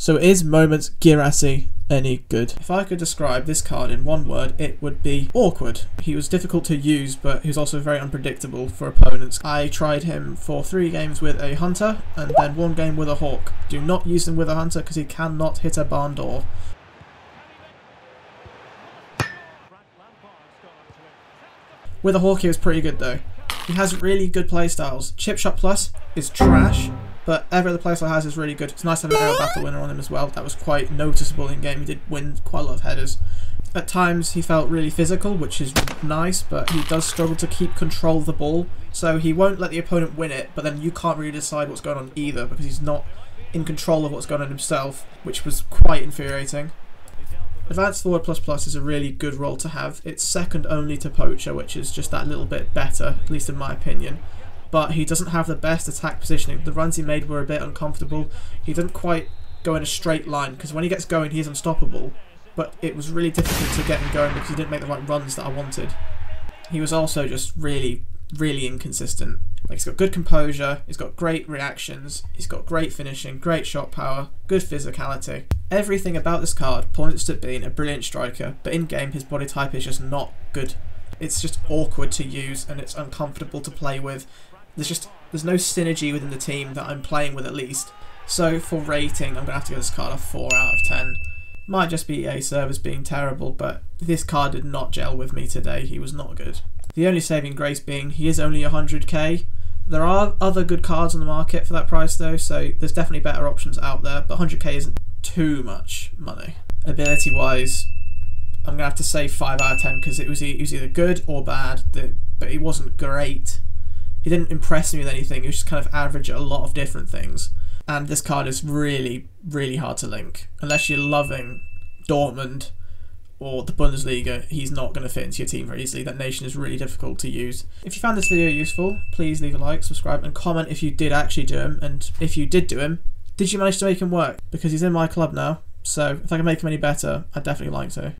So is Moments Guirassy any good? If I could describe this card in one word, it would be awkward. He was difficult to use, but he was also very unpredictable for opponents. I tried him for three games with a Hunter, and then one game with a Hawk. Do not use him with a Hunter because he cannot hit a barn door. With a Hawk he was pretty good though. He has really good playstyles. Chip Shot Plus is trash, but every other playstyle has is really good. It's nice to have an aerial battle winner on him as well. That was quite noticeable in game. He did win quite a lot of headers. At times he felt really physical, which is nice, but he does struggle to keep control of the ball. So he won't let the opponent win it, but then you can't really decide what's going on either because he's not in control of what's going on himself, which was quite infuriating. Advanced Forward Plus Plus is a really good role to have. It's second only to Poacher, which is just that little bit better, at least in my opinion. But he doesn't have the best attack positioning. The runs he made were a bit uncomfortable. He didn't quite go in a straight line, because when he gets going, he's unstoppable. But it was really difficult to get him going because he didn't make the right runs that I wanted. He was also just really, really inconsistent. Like he's got good composure, he's got great reactions, he's got great finishing, great shot power, good physicality. Everything about this card points to being a brilliant striker, but in game his body type is just not good. It's just awkward to use and it's uncomfortable to play with. There's just there's no synergy within the team that I'm playing with at least. So for rating, I'm gonna have to give this card a four out of ten. Might just be a service being terrible, but this card did not gel with me today. He was not good. The only saving grace being he is only 100k. There are other good cards on the market for that price though, so there's definitely better options out there, but 100k isn't too much money. Ability wise, I'm gonna have to say 5 out of 10 because it was, it was either good or bad, but it wasn't great. He didn't impress me with anything, he was just kind of average at a lot of different things. And this card is really, really hard to link. Unless you're loving Dortmund or the Bundesliga, he's not going to fit into your team very easily. That nation is really difficult to use. If you found this video useful, please leave a like, subscribe, and comment if you did actually do him. And if you did do him, did you manage to make him work? Because he's in my club now. So if I can make him any better, I'd definitely like to.